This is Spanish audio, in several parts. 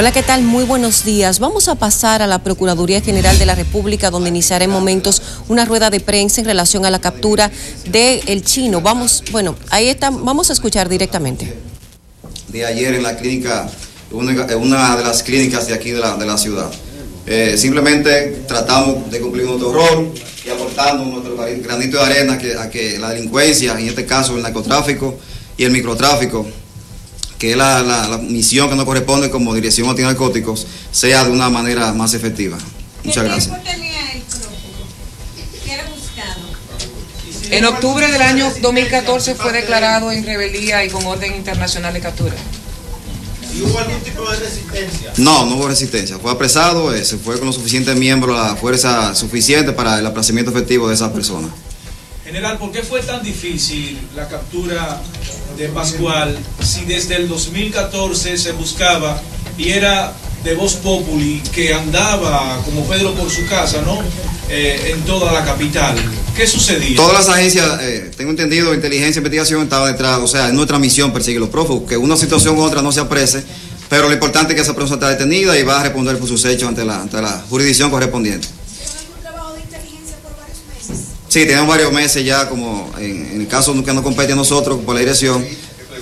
Hola, ¿qué tal? Muy buenos días. Vamos a pasar a la Procuraduría General de la República, donde iniciará en momentos una rueda de prensa en relación a la captura del el chino. Vamos, bueno, ahí está, vamos a escuchar directamente. De ayer en la clínica, una, de las clínicas de aquí de la, de la ciudad. Eh, simplemente tratamos de cumplir nuestro rol y aportando nuestro granito de arena a que la delincuencia, en este caso el narcotráfico y el microtráfico, que es la, la, la misión que nos corresponde como Dirección Antinarcóticos, sea de una manera más efectiva. Muchas gracias. En octubre del año 2014 fue declarado en rebeldía y con orden internacional de captura. ¿Y hubo algún tipo de resistencia? No, no hubo resistencia. Fue apresado, eh, se fue con los suficientes miembros, la fuerza suficiente para el apresamiento efectivo de esa persona. General, ¿por qué fue tan difícil la captura de Pascual si desde el 2014 se buscaba y era de voz populi que andaba como Pedro por su casa, ¿no? Eh, en toda la capital. ¿Qué sucedía? Todas las agencias, eh, tengo entendido, inteligencia investigación estaba detrás, o sea, es nuestra misión perseguir los prófugos, que una situación u otra no se aprese, pero lo importante es que esa persona está detenida y va a responder por sus hechos ante la jurisdicción correspondiente. Sí, tenemos varios meses ya, como en, en el caso que nos compete a nosotros por la dirección,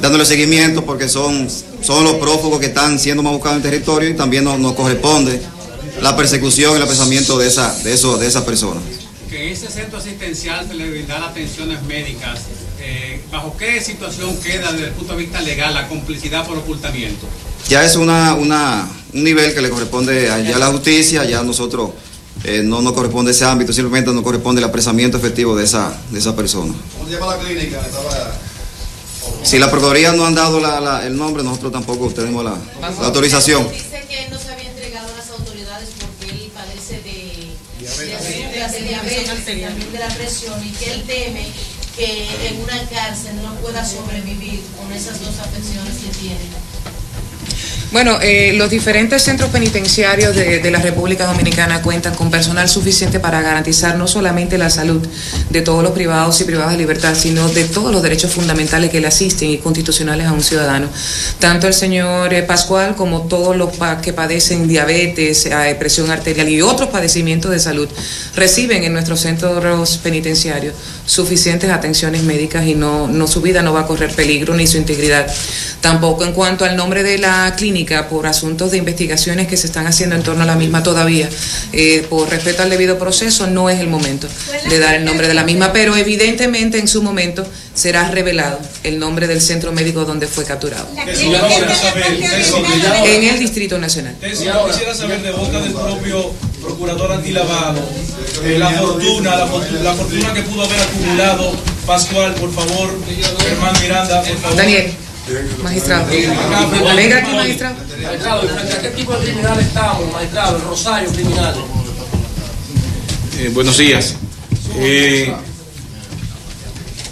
dándole seguimiento porque son, son los prófugos que están siendo más buscados en el territorio y también nos, nos corresponde la persecución y el apresamiento de esa, de eso, de esas personas. Que ese centro asistencial se le brindará atenciones médicas. Eh, ¿Bajo qué situación queda desde el punto de vista legal la complicidad por ocultamiento? Ya es una, una, un nivel que le corresponde allá a la justicia, ya nosotros eh, no nos corresponde ese ámbito, simplemente nos corresponde el apresamiento efectivo de esa, de esa persona. ¿Cómo se llama la clínica? Si la Procuraduría no han dado la, la, el nombre, nosotros tampoco tenemos la, la autorización. Dice que él no se había entregado a las autoridades porque él padece de diabetes, de, diabetes también de la presión y que él teme que en una cárcel no pueda sobrevivir con esas dos afecciones que tiene. Bueno, eh, los diferentes centros penitenciarios de, de, la República Dominicana cuentan con personal suficiente para garantizar no solamente la salud de todos los privados y privadas de libertad, sino de todos los derechos fundamentales que le asisten y constitucionales a un ciudadano. Tanto el señor eh, Pascual como todos los pa que padecen diabetes, eh, presión arterial y otros padecimientos de salud reciben en nuestros centros penitenciarios suficientes atenciones médicas y no, no su vida no va a correr peligro ni su integridad. Tampoco en cuanto al nombre de la clínica por asuntos de investigaciones que se están haciendo en torno a la misma todavía. Eh, por respeto al debido proceso, no es el momento de dar el nombre de la misma, pero evidentemente en su momento será revelado el nombre del centro médico donde fue capturado. En el Distrito Nacional. Quisiera saber de boca del propio procurador antilavado eh, la fortuna, la fortuna, la fortuna que pudo haber acumulado Pascual, por favor, Germán Miranda, por favor. Daniel. Magistrado. Venga aquí, magistrado. Magistrado, ¿frente a qué tipo de criminal estamos, magistrado? El Rosario criminal. Eh, buenos días. Eh,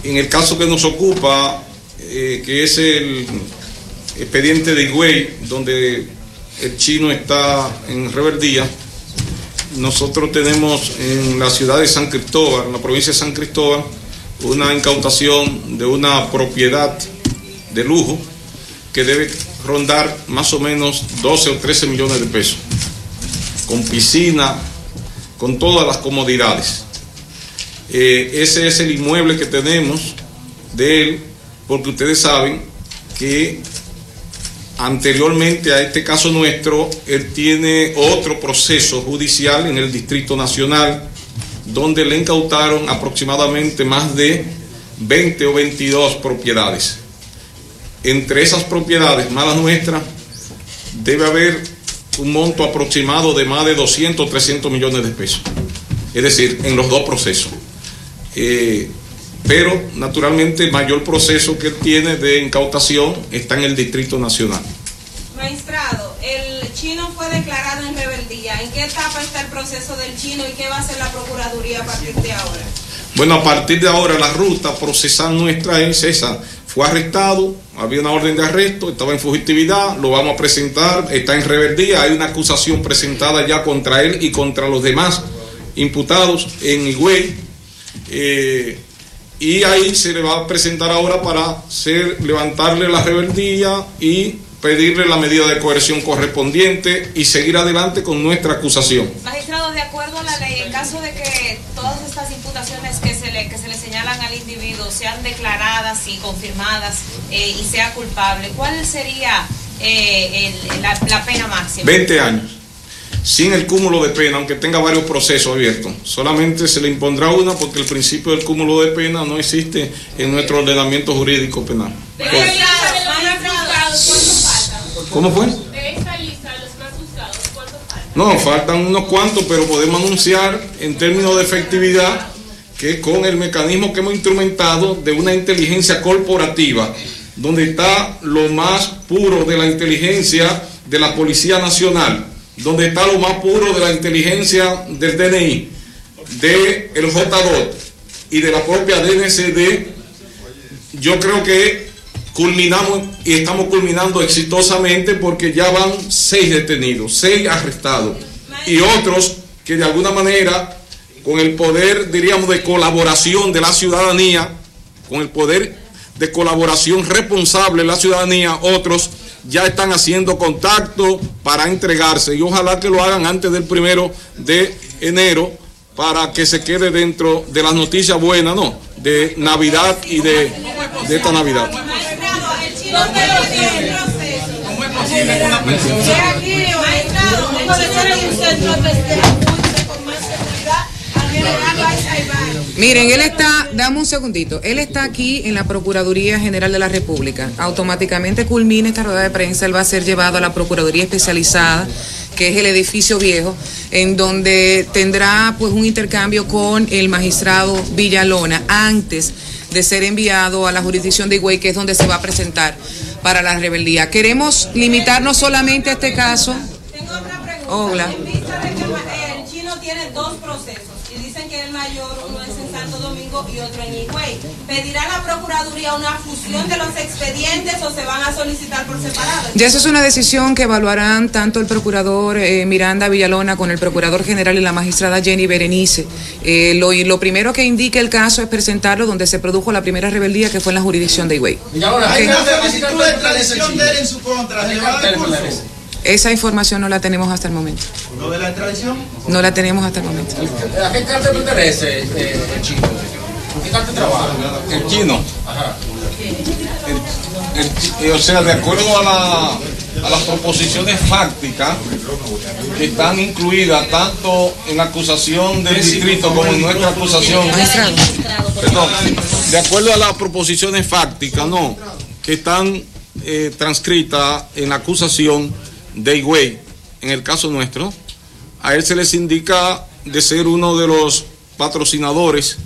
en el caso que nos ocupa, eh, que es el expediente de Higüey, donde el chino está en rebeldía, nosotros tenemos en la ciudad de San Cristóbal, en la provincia de San Cristóbal, una incautación de una propiedad de lujo que debe rondar más o menos 12 o 13 millones de pesos, con piscina, con todas las comodidades. Eh, ese es el inmueble que tenemos de él, porque ustedes saben que anteriormente a este caso nuestro, él tiene otro proceso judicial en el Distrito Nacional, donde le incautaron aproximadamente más de 20 o 22 propiedades entre esas propiedades, más las nuestras, debe haber un monto aproximado de más de 200 o 300 millones de pesos. Es decir, en los dos procesos. Eh, pero, naturalmente, el mayor proceso que tiene de incautación está en el Distrito Nacional. Magistrado, el chino fue declarado en rebeldía. ¿En qué etapa está el proceso del chino y qué va a hacer la Procuraduría a partir de ahora? Bueno, a partir de ahora la ruta procesal nuestra es esa. Fue arrestado, había una orden de arresto, estaba en fugitividad, lo vamos a presentar, está en rebeldía, hay una acusación presentada ya contra él y contra los demás imputados en Higüey. Eh, y ahí se le va a presentar ahora para hacer, levantarle la rebeldía y pedirle la medida de coerción correspondiente y seguir adelante con nuestra acusación. Magistrado, de acuerdo a la ley, en caso de que todas estas imputaciones que se le, que se le señalan al individuo sean declaradas y confirmadas eh, y sea culpable, ¿cuál sería eh, el- la, la pena máxima? 20 años, sin el cúmulo de pena, aunque tenga varios procesos abiertos. Solamente se le impondrá una porque el principio del cúmulo de pena no existe en nuestro ordenamiento jurídico penal. Magistrado, ¿Cómo fue? De esta lista los más juzgados, ¿cuántos faltan? No, faltan unos cuantos, pero podemos anunciar en términos de efectividad que con el mecanismo que hemos instrumentado de una inteligencia corporativa, donde está lo más puro de la inteligencia de la Policía Nacional, donde está lo más puro de la inteligencia del DNI, del el J2 y de la propia DNCD, yo creo que culminamos y estamos culminando exitosamente porque ya van seis detenidos, seis arrestados y otros que de alguna manera con el poder, diríamos, de colaboración de la ciudadanía, con el poder de colaboración responsable de la ciudadanía, otros ya están haciendo contacto para entregarse y ojalá que lo hagan antes del primero de enero para que se quede dentro de las noticias buenas, ¿no? De Navidad y de, de esta Navidad. ¿Cómo es posible que una persona... aquí, magistrado, no puede ser en un centro de de con más seguridad, al general Baisa Ibarra. Miren, él está, dame un segundito, él está aquí en la Procuraduría General de la República. Automáticamente culmina esta rueda de prensa, él va a ser llevado a la Procuraduría Especializada, que es el edificio viejo, en donde tendrá pues un intercambio con el magistrado Villalona. Antes de ser enviado a la jurisdicción de Higüey, que es donde se va a presentar para la rebeldía. Queremos limitarnos solamente a este caso. Tengo otra pregunta. Hola. El chino tiene dos procesos y dicen que el mayor, uno es Santo Domingo y otro en Higüey. ¿Pedirá la Procuraduría una fusión de los expedientes o se van a solicitar por separado? Ya eso es una decisión que evaluarán tanto el procurador eh, Miranda Villalona con el procurador general y la magistrada Jenny Berenice. Eh, lo, lo primero que indica el caso es presentarlo donde se produjo la primera rebeldía que fue en la jurisdicción de Higüey. Hay Ok. una solicitud de extradición de él en su contra. ¿Se le va a dar curso? Esa información no la tenemos hasta el momento. ¿Lo de la extradición? No la tenemos hasta el momento. ¿A qué cárcel pertenece eh, el chino? ¿En qué cárcel trabaja? El chino. Ajá. El chi- eh, o sea, de acuerdo a, la- a las proposiciones fácticas que están incluidas tanto en la acusación del distrito como en nuestra acusación. Perdón, de acuerdo a las proposiciones fácticas, no, que están eh, transcritas en la acusación de Higüey, en el caso nuestro, a él se les indica de ser uno de los patrocinadores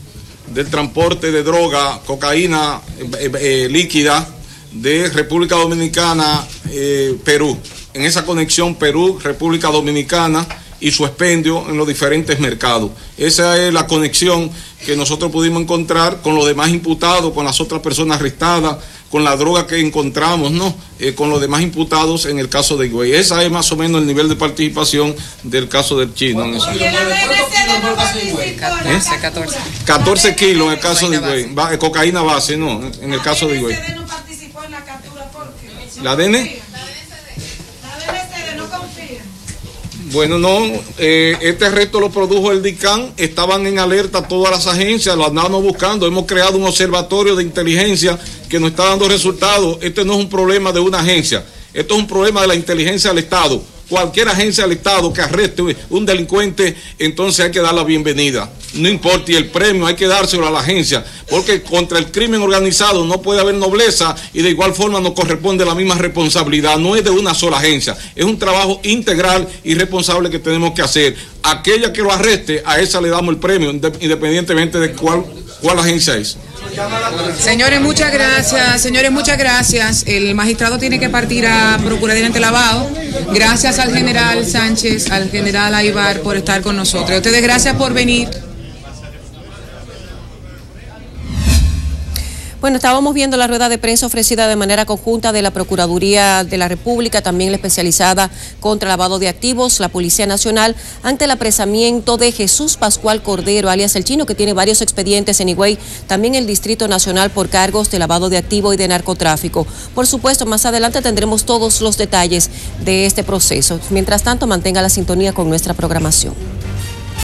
del transporte de droga, cocaína eh, eh, líquida de República Dominicana, eh, Perú. En esa conexión Perú, República Dominicana y su expendio en los diferentes mercados. Esa es la conexión que nosotros pudimos encontrar con los demás imputados, con las otras personas arrestadas, con la droga que encontramos, ¿no? Eh, con los demás imputados en el caso de Higüey. Esa es más o menos el nivel de participación del caso del chino. en eso. Ese 14. 14 kilos en el caso de Higüey. Va- eh, cocaína base, no, en el caso de Higüey. DNCD no participó en la captura porque ¿La DN? la DNCD no confía. Bueno, no, eh, este arresto lo produjo el DICAN, estaban en alerta todas las agencias, lo andábamos buscando, hemos creado un observatorio de inteligencia que nos está dando resultados. Este no es un problema de una agencia, esto es un problema de la inteligencia del Estado. Cualquier agencia del Estado que arreste un delincuente, entonces hay que dar la bienvenida. No importa, y el premio hay que dárselo a la agencia, porque contra el crimen organizado no puede haber nobleza y de igual forma nos corresponde la misma responsabilidad. No es de una sola agencia, es un trabajo integral y responsable que tenemos que hacer. Aquella que lo arreste, a esa le damos el premio, inde- independientemente de cuál, cuál agencia es. Señores, muchas gracias. Señores, muchas gracias. El magistrado tiene que partir a Procuraduría ante lavado. Gracias al general Sánchez, al general Aibar por estar con nosotros. Ustedes gracias por venir. Bueno, estábamos viendo la rueda de prensa ofrecida de manera conjunta de la Procuraduría de la República, también la especializada contra lavado de activos, la Policía Nacional, ante el apresamiento de Jesús Pascual Cordero, alias El Chino, que tiene varios expedientes en Higüey, también el Distrito Nacional por cargos de lavado de activos y de narcotráfico. Por supuesto, más adelante tendremos todos los detalles de este proceso. Mientras tanto, mantenga la sintonía con nuestra programación.